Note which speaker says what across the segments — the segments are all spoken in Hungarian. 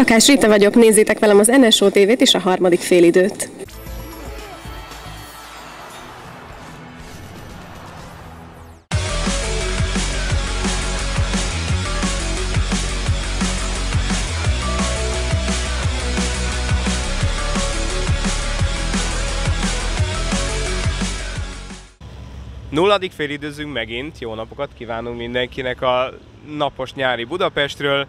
Speaker 1: Takás Rita vagyok, nézzétek velem az NSO TV-t és a harmadik félidőt.
Speaker 2: Nulladik félidőzünk megint, jó napokat kívánunk mindenkinek a napos nyári Budapestről.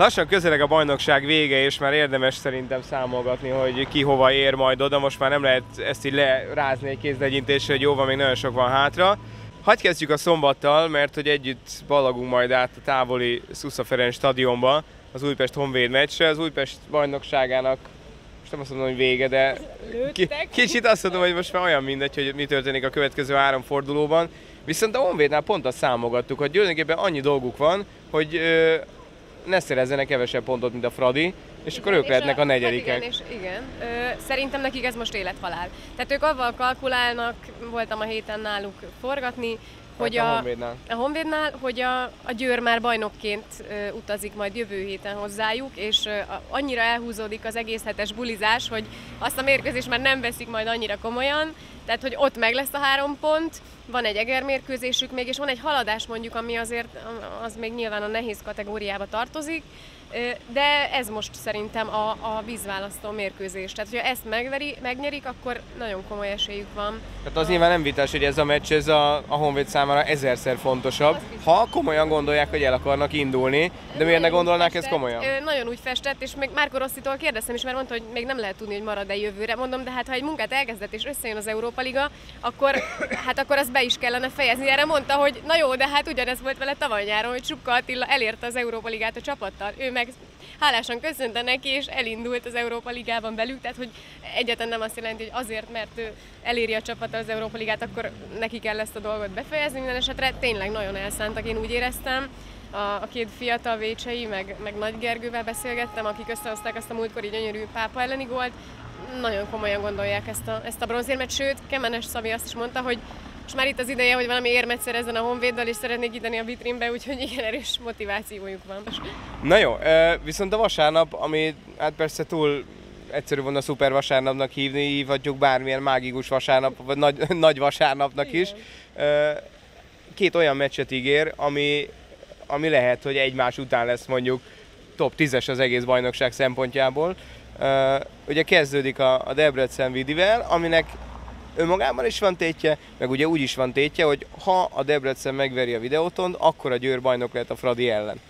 Speaker 2: Lassan közeleg a bajnokság vége, és már érdemes szerintem számolgatni, hogy ki hova ér majd oda. Most már nem lehet ezt így lerázni egy kézlegyintésre, hogy jó van, még nagyon sok van hátra. Hagyj kezdjük a szombattal, mert hogy együtt ballagunk majd át a távoli Szusza Ferenc stadionba az Újpest Honvéd meccsre. Az Újpest bajnokságának most nem azt mondom, hogy vége, de ki, kicsit azt mondom, hogy most már olyan mindegy, hogy mi történik a következő három fordulóban. Viszont a Honvédnál pont azt számogattuk, hogy győzőképpen annyi dolguk van, hogy ne szerezzenek kevesebb pontot, mint a Fradi, és akkor ők
Speaker 3: És
Speaker 2: lehetnek a
Speaker 3: hát
Speaker 2: negyedikek.
Speaker 3: Igen, és igen. Ö, szerintem nekik ez most élethalál. Tehát ők avval kalkulálnak, voltam a héten náluk forgatni, hogy
Speaker 2: Hát a
Speaker 3: a,
Speaker 2: Honvédnál.
Speaker 3: a Honvédnál, hogy a, a Győr már bajnokként ö, utazik majd jövő héten hozzájuk, és ö, a, annyira elhúzódik az egész hetes bulizás, hogy azt a mérkőzést már nem veszik majd annyira komolyan, tehát hogy ott meg lesz a három pont, van egy Eger mérkőzésük még, és van egy haladás mondjuk, ami azért az még nyilván a nehéz kategóriába tartozik, de ez most szerintem a, a vízválasztó mérkőzés. Tehát, hogyha ezt megveri, megnyerik, akkor nagyon komoly esélyük van.
Speaker 2: Tehát az nyilván nem vitás, hogy ez a meccs ez a, a Honvéd számára ezerszer fontosabb, ha komolyan gondolják, hogy el akarnak indulni, de miért ne gondolnák ezt komolyan?
Speaker 3: Ö, nagyon úgy festett, és még Márko Rosszitól kérdeztem is, mert mondta, hogy még nem lehet tudni, hogy marad-e jövőre. Mondom, de hát ha egy munkát elkezdett és összejön az Európa Liga, akkor, hát akkor azt be is kellene fejezni. Erre mondta, hogy na jó, de hát ugyanez volt vele tavaly nyáron, hogy Csupka Attila elérte az Európa Ligát a csapattal. Ő meg hálásan köszönte neki, és elindult az Európa Ligában belül, tehát hogy egyetlen nem azt jelenti, hogy azért, mert ő eléri a csapata az Európa Ligát, akkor neki kell ezt a dolgot befejezni. Minden esetre tényleg nagyon elszántak, én úgy éreztem. A, a két fiatal Vécsei, meg, meg Nagy Gergővel beszélgettem, akik összehozták azt a múltkori gyönyörű pápa elleni gólt. Nagyon komolyan gondolják ezt a, ezt a bronzérmet, sőt, Kemenes Szabi azt is mondta, hogy most már itt az ideje, hogy valami érmet szerezzen a Honvéddal, és szeretnék ideni a vitrínbe, úgyhogy igen erős motivációjuk van.
Speaker 2: Na jó, viszont a vasárnap, ami hát persze túl egyszerű volna szuper vasárnapnak hívni, hívhatjuk bármilyen mágikus vasárnap, vagy nagy, nagy vasárnapnak is. Két olyan meccset ígér, ami, ami lehet, hogy egymás után lesz mondjuk top 10-es az egész bajnokság szempontjából. Ö, Ugye kezdődik a, a Debrecen Vidivel, aminek önmagában is van tétje, meg ugye úgy is van tétje, hogy ha a Debrecen megveri a videóton, akkor a Győr bajnok lehet a Fradi ellen.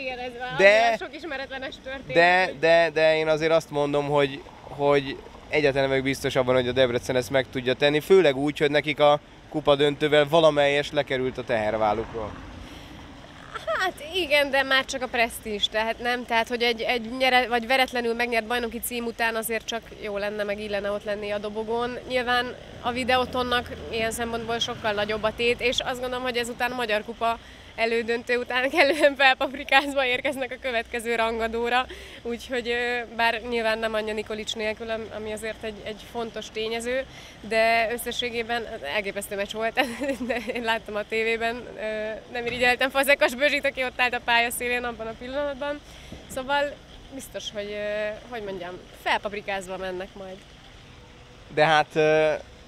Speaker 3: Igen, ez van.
Speaker 2: De-
Speaker 3: sok ismeretlenes történet.
Speaker 2: De, de, de én azért azt mondom, hogy, hogy egyáltalán meg biztos abban, hogy a Debrecen ezt meg tudja tenni, főleg úgy, hogy nekik a kupa döntővel valamelyes lekerült a tehervállukról.
Speaker 3: Hát igen, de már csak a presztízs, tehát nem, tehát hogy egy, egy nyere, vagy veretlenül megnyert bajnoki cím után azért csak jó lenne, meg illene ott lenni a dobogón. Nyilván a videótonnak ilyen szempontból sokkal nagyobb a tét, és azt gondolom, hogy ezután a Magyar Kupa elődöntő után kellően felpaprikázva érkeznek a következő rangadóra, úgyhogy bár nyilván nem Anya Nikolics nélkül, am- ami azért egy, egy fontos tényező, de összességében elképesztő meccs volt, én láttam a tévében, nem irigyeltem Fazekas Bözsit, aki ott állt a pályaszélén abban a pillanatban, szóval biztos, hogy, hogy mondjam, felpaprikázva mennek majd.
Speaker 2: De hát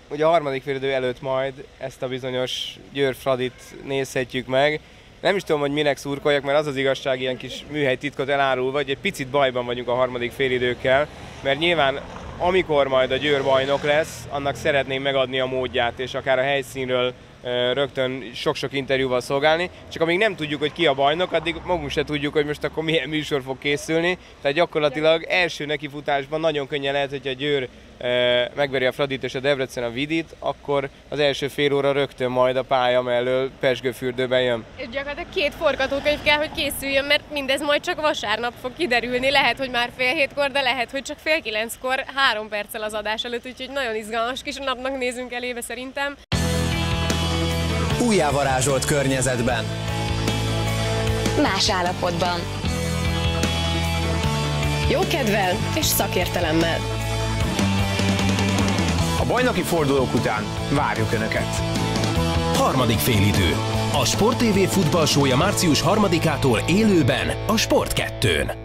Speaker 2: ugye a harmadik félidő előtt majd ezt a bizonyos Győr Fradit nézhetjük meg. Nem is tudom, hogy minek szurkoljak, mert az az igazság ilyen kis műhely titkot elárul, vagy egy picit bajban vagyunk a harmadik félidőkkel, mert nyilván amikor majd a Győr bajnok lesz, annak szeretném megadni a módját, és akár a helyszínről rögtön sok-sok interjúval szolgálni, csak amíg nem tudjuk, hogy ki a bajnok, addig magunk se tudjuk, hogy most akkor milyen műsor fog készülni. Tehát gyakorlatilag első nekifutásban nagyon könnyen lehet, hogy a Győr megveri a Fradit és a Debrecen a Vidit, akkor az első fél óra rögtön majd a pálya mellől Pesgőfürdőben jön.
Speaker 3: És gyakorlatilag két forgatókönyv kell, hogy készüljön, mert mindez majd csak vasárnap fog kiderülni. Lehet, hogy már fél hétkor, de lehet, hogy csak fél kilenckor, három perccel az adás előtt, úgyhogy nagyon izgalmas kis napnak nézünk elébe szerintem.
Speaker 4: Újjávarázsolt környezetben.
Speaker 5: Más állapotban.
Speaker 1: Jó kedvel és szakértelemmel.
Speaker 6: A bajnoki fordulók után várjuk Önöket!
Speaker 4: Harmadik félidő. A Sport TV futballsója március 3-ától élőben a Sport 2-n.